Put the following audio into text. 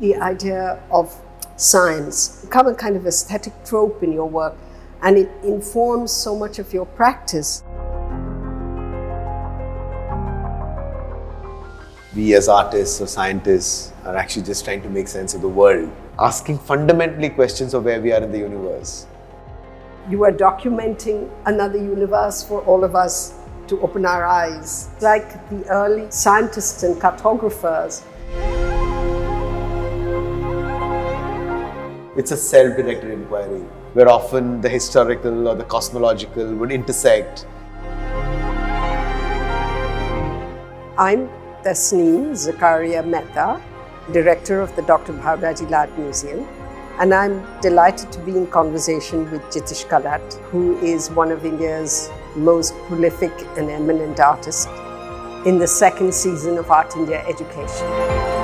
The idea of science become a kind of aesthetic trope in your work and it informs so much of your practice. We as artists or scientists are actually just trying to make sense of the world, asking fundamentally questions of where we are in the universe. You are documenting another universe for all of us to open our eyes, like the early scientists and cartographers. It's a self-directed inquiry where often the historical or the cosmological would intersect. I'm Tasneem Zakaria Mehta, director of the Dr. Bhau Daji Lad Museum, and I'm delighted to be in conversation with Jitish Kallat, who is one of India's most prolific and eminent artists in the second season of Art India Education.